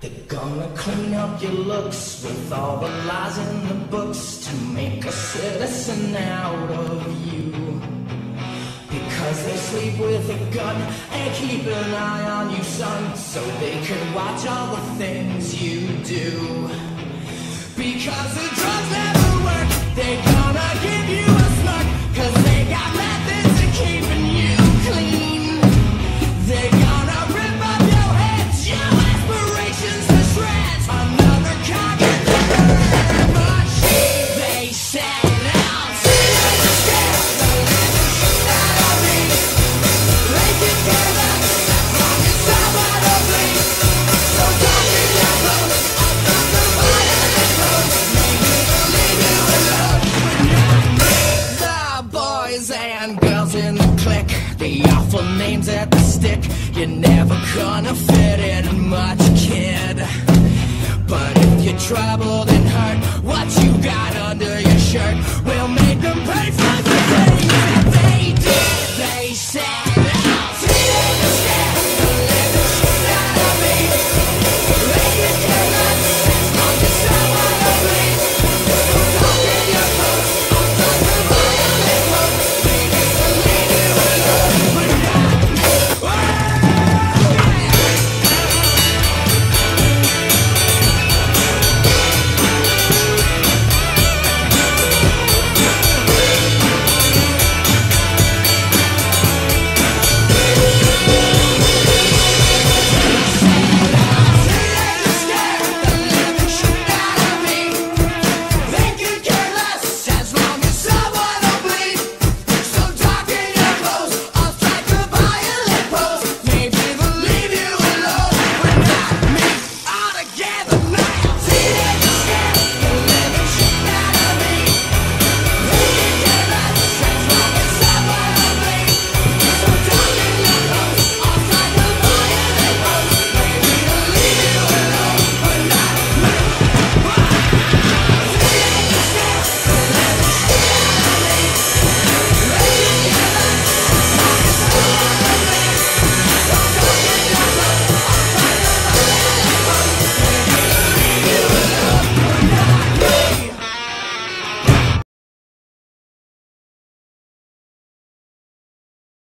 They're gonna clean up your looks with all the lies in the books to make a citizen out of you. Because they sleep with a gun and keep an eye on you, son, so they can watch all the things you do. Because the drugs girls in the clique, the awful names at the stick. You're never gonna fit in much, kid. But if you're troubled and hurt, what